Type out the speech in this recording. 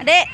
あれ。